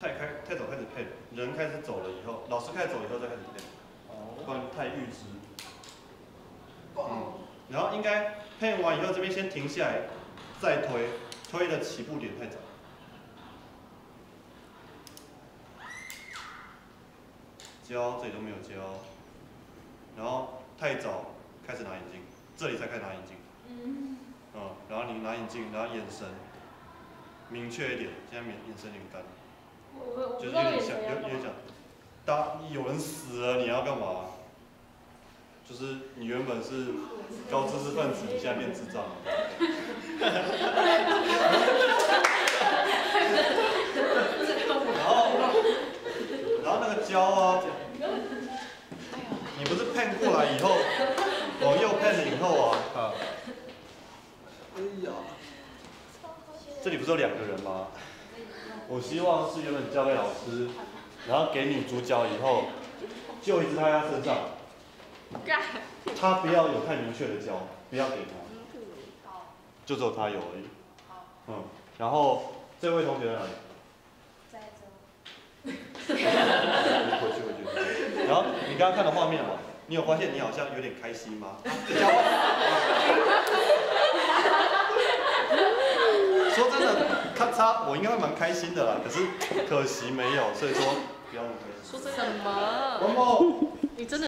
太开太早开始配，人开始走了以后，老师开始走以后再开始配，不然太预知。嗯，然后应该配完以后，这边先停下来，再推，推的起步点太早。胶这里都没有胶，然后太早开始拿眼镜，这里才开始拿眼镜。嗯。嗯，然后你拿眼镜，然后眼神明确一点，现在眼眼神有点干。就是有点像，有有点像，当有人死了，你要干嘛？就是你原本是高知识分子，你现在变智障了。然后，然后那个胶啊，你不是喷过来以后，往右喷以后啊，啊，哎呀，这里不是有两个人吗？我希望是原本交给老师，然后给女主角以后，就一直在她身上。他不要有太明确的交，不要给他。就只有他有而已。嗯，然后这位同学在哪里？在这。回去回去。然后你刚刚看的画面嘛，你有发现你好像有点开心吗？说真的。咔嚓，我应该会蛮开心的啦，可是可惜没有，所以说不要那么开心。说什么？王某，你真的。